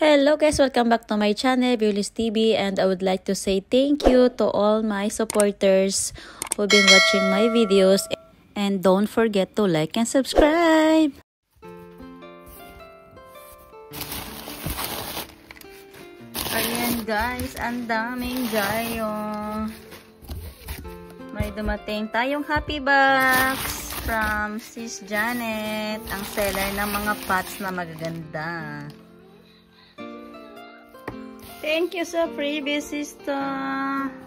Hello guys, welcome back to my channel, Violus TV, and I would like to say thank you to all my supporters who've been watching my videos. And don't forget to like and subscribe! Ayan guys, ang daming gayo. May dumating tayong happy box from Sis Janet, ang seller ng mga pots na magaganda. Thank you sa freebie, sister.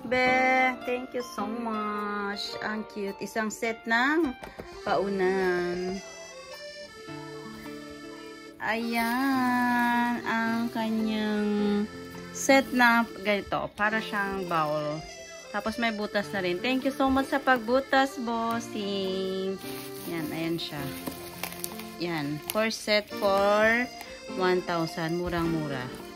Be, thank you so much. Ang cute. Isang set ng paunan. Ayan, ang kanyang set na ganito. Para siyang bowl. Tapos may butas na rin. Thank you so much sa pagbutas, bossing. Yan, ayan siya. Yan. First set for 1,000. Murang-mura.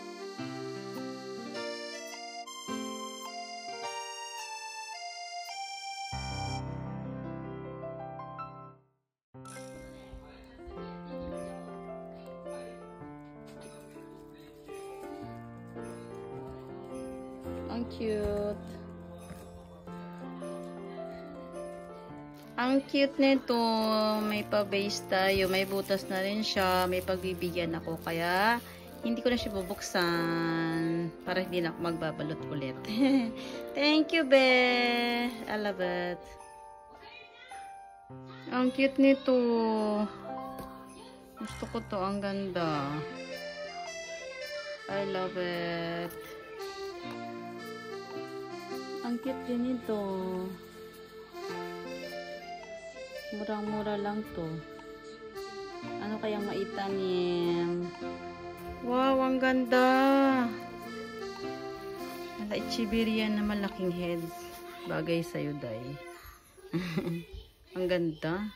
Ang cute. Ang cute nito. May pa-base tayo. May butas na rin siya. May pagbibigyan ako. Kaya, hindi ko na siya bubuksan. Para hindi na ako magbabalot ulit. Thank you, be. I love it. Ang cute nito. Gusto ko to. Ang ganda. I love it. Ang cute din ito. Murang-mura lang to. Ano kayang maitanim? Wow, ang ganda! Ala, Chibirian na malaking head. Bagay sa'yo, Day. ang ganda.